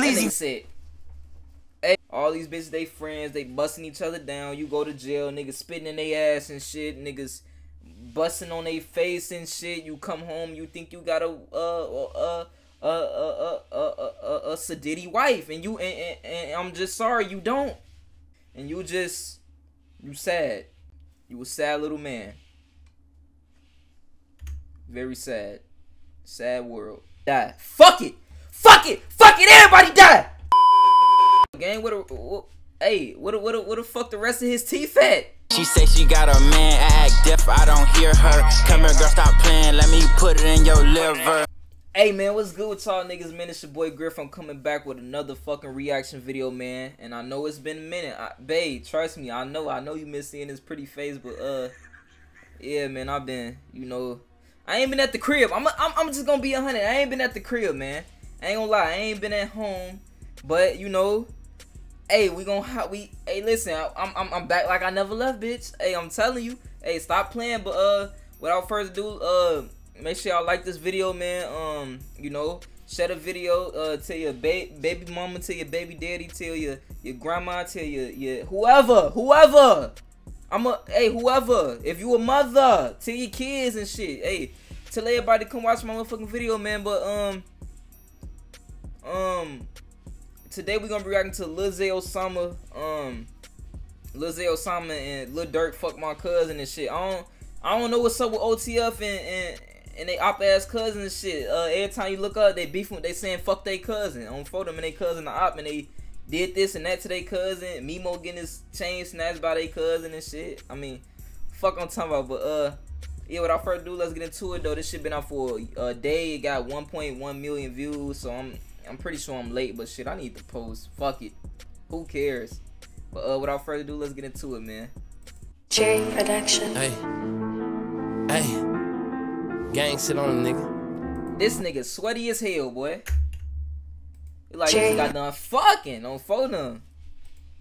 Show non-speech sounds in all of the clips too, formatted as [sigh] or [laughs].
Please. said, hey, all these bitches, they friends, they busting each other down. You go to jail, niggas spitting in their ass and shit, niggas busting on their face and shit. You come home, you think you got a uh uh uh uh uh uh uh, a sedity wife, and you and, and, and I'm just sorry you don't, and you just you sad, you a sad little man. Very sad, sad world. Die. Fuck it. Fuck it. Fuck it. Everybody die. Gang, what a, what, hey, what a, what a, what the fuck the rest of his teeth at? She say she got a man, I act deaf, I don't hear her. Come here, girl, stop playing, let me put it in your liver. Hey man, what's good with y'all niggas, man? It's your boy Griff. I'm coming back with another fucking reaction video, man. And I know it's been a minute. I, babe, trust me, I know, I know you miss seeing this pretty face, but uh, yeah, man, I've been, you know, I ain't been at the crib. I'm, I'm, I'm just gonna be a hundred. I ain't been at the crib, man. I ain't gonna lie, I ain't been at home. But you know, hey, we gonna we hey listen, I'm I'm I'm back like I never left, bitch. Hey, I'm telling you. Hey, stop playing. But uh, without further ado, uh, make sure y'all like this video, man. Um, you know, share the video. Uh, tell your ba baby mama, tell your baby daddy, tell your your grandma, tell your your whoever, whoever. I'm a hey whoever. If you a mother, tell your kids and shit. Hey, tell everybody come watch my motherfucking video, man. But um, um, today we're gonna be reacting to Lil Zay Osama, um, Lil Zay Osama and Lil Durk fuck my cousin and shit. I don't, I don't know what's up with OTF and and, and they op ass cousin and shit. Uh, every time you look up, they beefing, they saying fuck they cousin on photo and they cousin the op and they did this and that to their cousin. Mimo getting his chain snatched by their cousin and shit. I mean, fuck I'm talking about, but uh. Yeah, without further ado, let's get into it though. This shit been out for a day. It got 1.1 million views, so I'm I'm pretty sure I'm late, but shit, I need to post. Fuck it. Who cares? But uh, without further ado, let's get into it, man. J Production. Hey. Hey. Gang sit on a nigga. This nigga sweaty as hell, boy. He like he got done fucking on phone.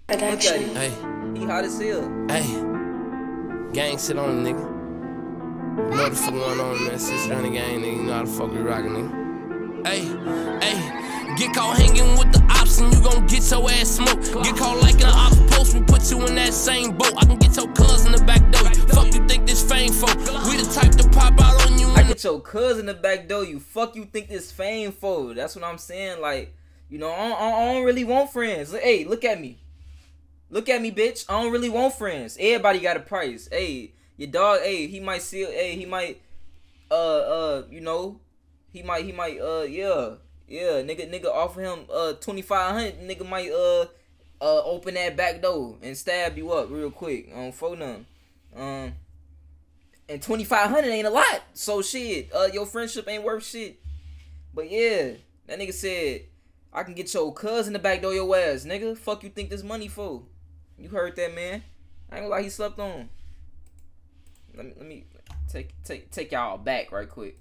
Look at him. Hey. He hot as hell. Hey. Gang sit on a nigga. You know what the fuck going on, man. Sister on the gang, nigga. You know how the fuck we rockin', nigga. Hey. Hey. Get caught hanging with the ops and you gon' get your ass smoked. Get caught like an ops post, we put you in that same boat. I can get your cousin the back door. Fuck you think this fame for? We the type to pop out on you. I get your cousin in the back door. You fuck you think this fame for? That's what I'm saying. Like, you know, I don't, I don't really want friends. Hey, look at me. Look at me, bitch. I don't really want friends. Everybody got a price. Hey, your dog, hey, he might see hey, he might uh uh, you know, he might he might uh yeah yeah, nigga, nigga offer him uh twenty five hundred. Nigga might uh uh open that back door and stab you up real quick on phone Um, and twenty five hundred ain't a lot. So shit, uh, your friendship ain't worth shit. But yeah, that nigga said I can get your cousin the back door your ass, nigga. Fuck you think this money for? You heard that man? I ain't gonna lie, he slept on. Let me let me take take take y'all back right quick.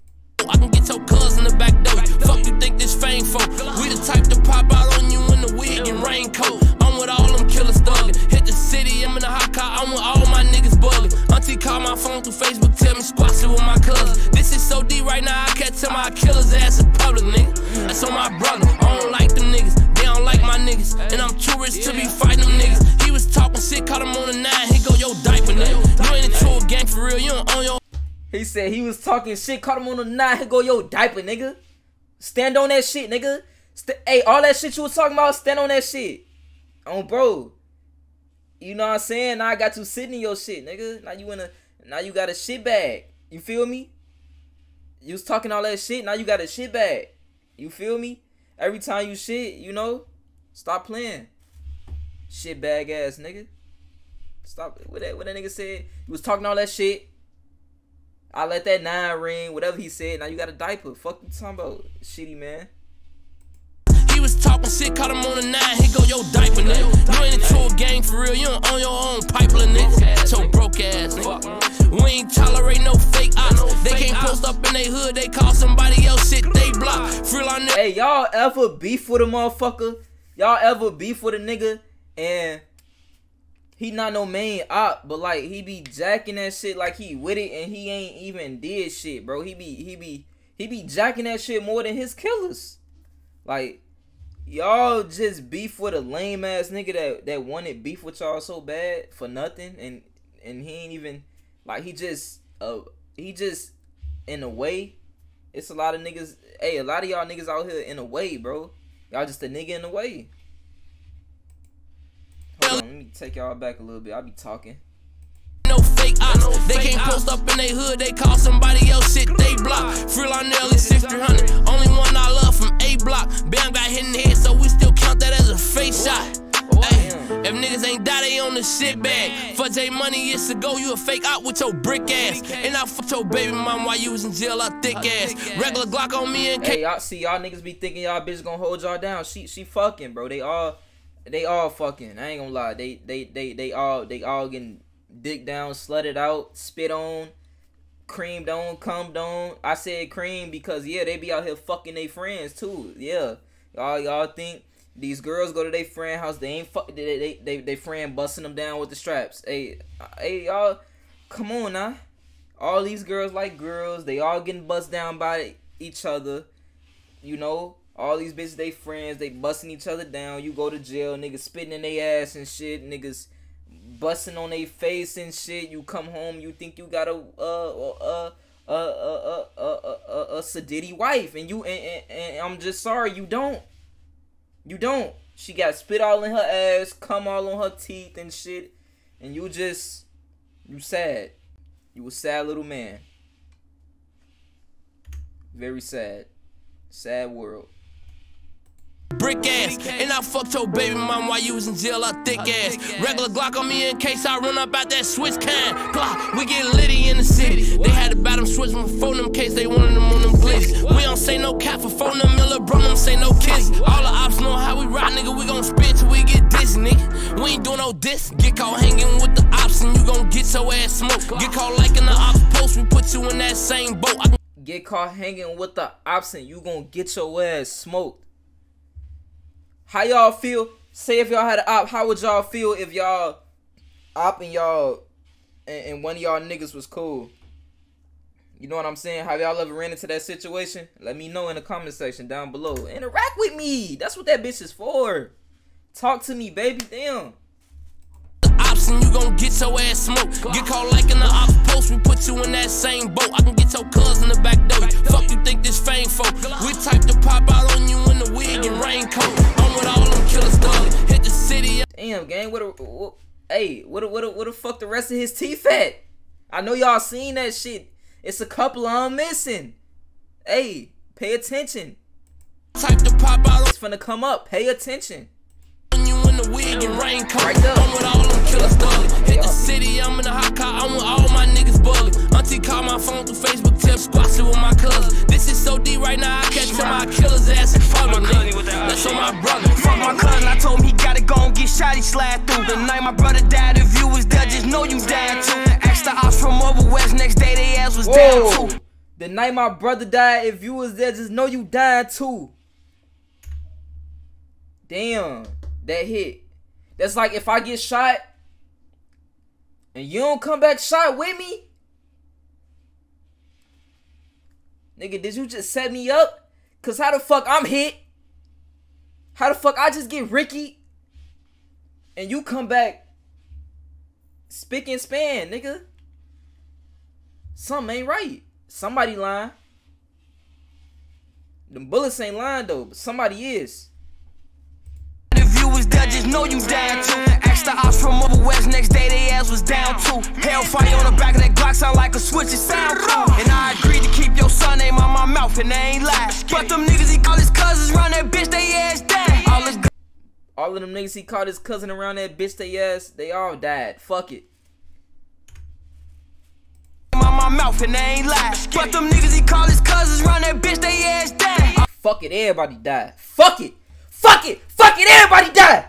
I can get your cousin in the back door. Fuck you think this fame for? We the type to pop out on you in the wig and raincoat. I'm with all them killers thuggin'. Hit the city, I'm in the hot car, I'm with all my niggas buggin'. Auntie call my phone through Facebook, tell me squash it with my cousin. This is so deep right now, I can't tell my killers ass in public, nigga. That's on my brother. I don't like them niggas, they don't like my niggas. And I'm too rich to be fighting said he was talking shit, caught him on the nine. He go, yo, diaper, nigga. Stand on that shit, nigga. St hey, all that shit you was talking about, stand on that shit. On bro. You know what I'm saying? Now I got you sitting in your shit, nigga. Now you in a now you got a shit bag. You feel me? You was talking all that shit, now you got a shit bag. You feel me? Every time you shit, you know, stop playing. Shit bag ass nigga. Stop what that what that nigga said. You was talking all that shit. I let that nine ring, whatever he said. Now you got a diaper. Fuck you talking about, shitty man. He was talking shit, caught him on the nine. He go, yo, diaper, nigga. You ain't into a gang for real. You don't own your own pipeline, nigga. So broke ass, nigga. We ain't tolerate no fake ops. They can't post up in they hood. They call somebody else shit. They block. Free on Hey, y'all ever beef with a motherfucker? Y'all ever beef with a nigga and he not no main op, but like he be jacking that shit like he with it and he ain't even did shit, bro. He be he be he be jacking that shit more than his killers. Like y'all just beef with a lame ass nigga that that wanted beef with y'all so bad for nothing, and and he ain't even like he just uh he just in a way. It's a lot of niggas. Hey, a lot of y'all niggas out here in a way, bro. Y'all just a nigga in a way. Let me take y'all back a little bit. I'll be talking. no fake ops. They can't post up in they hood, they call somebody else shit, they block. Free Nelly 6300, only one I love from A block. Bam got hit in the head, so we still count that as a face shot. Hey, if niggas ain't die, they on the shit bag. For J money years ago, you a fake out with your brick ass. And I fucked your baby mom while you was in jail, I thick ass. Regular Glock on me and Hey, K. y'all see y'all niggas be thinking y'all bitch gonna hold y'all down. She she fucking, bro. They all they all fucking. I ain't gonna lie. They they they they all they all getting dick down, slutted out, spit on, creamed on, cummed on. I said cream because yeah, they be out here fucking their friends too. Yeah. Y'all y'all think these girls go to their friend house, they ain't fuck they they they, they friend busting them down with the straps. Hey, hey y'all come on now. All these girls like girls, they all getting bust down by each other. You know, all these bitches, they friends, they busting each other down. You go to jail, niggas spitting in their ass and shit, niggas busting on their face and shit. You come home, you think you got a uh uh uh uh uh uh a sadity wife, and you and, and, and I'm just sorry you don't. You don't. She got spit all in her ass, come all on her teeth and shit, and you just you sad. You a sad little man. Very sad. Sad world brick ass. And I fucked your baby mom while you was in jail, I thick ass. Regular Glock on me in case I run up out that switch can. Glock, we get litty in the city. They had to buy them switch before them case they wanted them on them glitz. We don't say no cap for phone them Miller, bro, them say no kiss. All the ops know how we ride, nigga. We gon' spit till we get this, nigga. We ain't doing no diss. Get caught hanging with the ops and you gon' get your ass smoked. Get caught like in the ops post, we put you in that same boat. I Get caught hanging with the ops and you gonna get your ass smoked. How y'all feel? Say if y'all had an op, how would y'all feel if y'all op and y'all and, and one of y'all niggas was cool? You know what I'm saying? Have y'all ever ran into that situation? Let me know in the comment section down below. Interact with me. That's what that bitch is for. Talk to me, baby. Damn. And you gon' get your ass smoked. Get caught like in the ops post, we put you in that same boat. I can get your cousin in the back door. Fuck you think this fame folk? We type to pop out on you in the wig and raincoat. I'm with all them killers thugs. Hit the city. Damn, gang. What a, what, hey, what a, what a, what the fuck the rest of his teeth at? I know y'all seen that shit. It's a couple I'm missing. Hey, pay attention. Type to pop out It's finna come up. Pay attention. On you in the wig and raincoat. Right. I'm with all them killers thugs. Hit the city. I'm in a hot car. I'm with all my niggas bugging. Auntie call my phone through Facebook. Tip squats it with my cousin. This is so deep right now. I can't my killer's ass and fuck him, nigga. That's on my brother. Fuck my cousin, I told him he gotta go and get shot, he slide through. The night my brother died, if you was there, just know you died too. Asked the ops from over west, next day they ass was down too. The night my brother died, if you was there, just know you died too. Damn, that hit. That's like if I get shot and you don't come back shot with me. Nigga, did you just set me up? Cause how the fuck I'm hit? How the fuck I just get Ricky? And you come back spick and span, nigga. Something ain't right. Somebody lying. Them bullets ain't lying though, but somebody is. Was there, just know you died too. Asked the ops from over west, next day they ass was down too. Hellfire on the back of that Glock sound like a switch, it sound cool. And I agreed to keep your son name on my mouth, and they ain't lie. But them niggas, he call his cousins, run that bitch, they ass down. All his All of them niggas he caught his cousin around that bitch they ass, they all died. Fuck it. my mouth, and they ain't lie. But them niggas, he call his cousins, run that bitch, they ass down. Fuck it, everybody died. Fuck it. Fuck it. Fuck it, everybody died.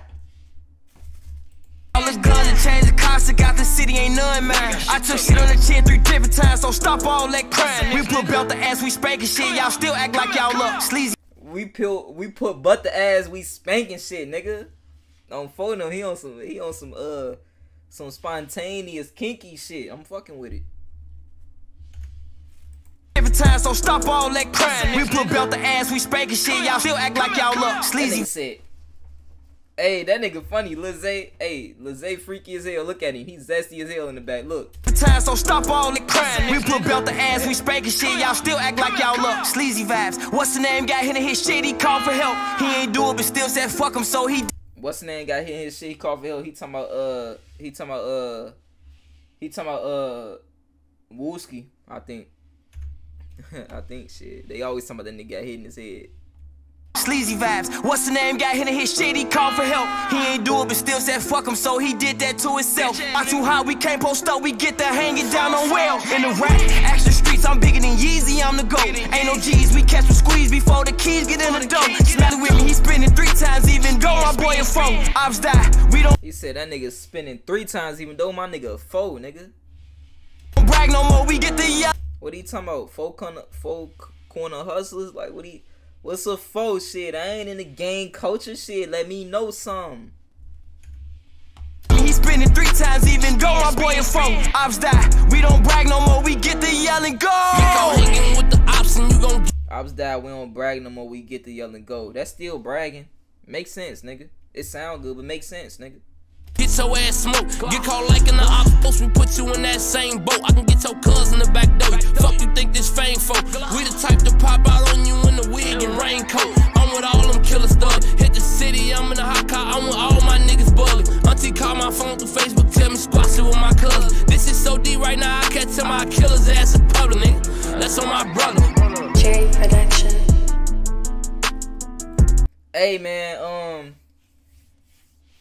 All his guns and change the constant, got the city ain't none, man. I took shit on the chin three different times, so stop all that crime. We put belt the ass, we spanking shit, y'all still act like y'all look sleazy. We peel, we put butt the ass, we spanking shit, nigga. On phone him, he on some he on some uh some spontaneous kinky shit. I'm fucking with it. Different time, so stop all that crying. We put belt the ass, we spanking shit, y'all still act like y'all look sleazy. nigga "Hey, that nigga funny, Lizay. Hey, Lizay freaky as hell. Look at him. He's zesty as hell in the back. Look, time, so stop all the crying. We put belt the ass, we spanking shit, y'all still act like y'all look sleazy vibes. What's the name? Got hit in his shit, he called for help. He ain't do it, but still said fuck him, so he what's the name? Got hit in his shit. He called for help. He talking about uh, he talking about uh, he talking about uh, Wooski. I think." [laughs] I think shit. They always talking about that nigga got hit in his head. Sleazy vibes. What's the name? Got hit in his shit, he called for help. He ain't do it, but still said fuck him, so he did that to himself. I'm too high, we can't post up, we get the hanging down on well. In the rap, action streets, I'm bigger than Yeezy, I'm the GOAT. Ain't no G's, we catch the squeeze before the keys get in the dough. Smell with me, he spinning three times, even though my boy a foe. Ops die, we don't He said that nigga spinning three times, even though my nigga a foe, nigga. Don't brag no more, we get the. What he talking about? Folk corner, folk corner hustlers? Like what he? What's a faux shit? I ain't in the gang culture shit. Let me know some. He spinning three times, even though my boy a foe. Ops die, we don't brag no more, we get the yell and Go go. hanging with the ops and you gon' Ops die, we don't brag no more. We get the yell and go. That's still bragging. Makes sense, nigga. It sound good, but makes sense, nigga. Get your ass smoked. Get caught like in the ops post. We put you in that same boat. I can get your cousin think this. We the type to pop out on you in the wig and raincoat. I'm with all them killer stuff. Hit the city, I'm in a hot car. I'm with all my niggas bugging. Auntie call my phone through Facebook. Tell me squash it with my cousin. This is so deep right now. I can't tell my killer's ass in public, nigga. That's on my brother. Cherry Production. Hey man, um,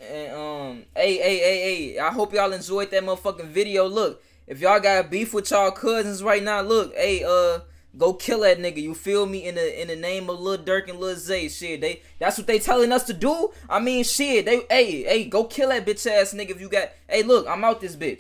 and um, hey, hey, hey, hey. I hope y'all enjoyed that motherfucking video. Look, if y'all got beef with y'all cousins right now, look, hey, uh, go kill that nigga. You feel me? In the in the name of Lil Durk and Lil Zay, shit. They that's what they telling us to do. I mean, shit. They, hey, hey, go kill that bitch ass nigga. If you got, hey, look, I'm out this bitch.